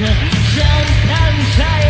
sometimes I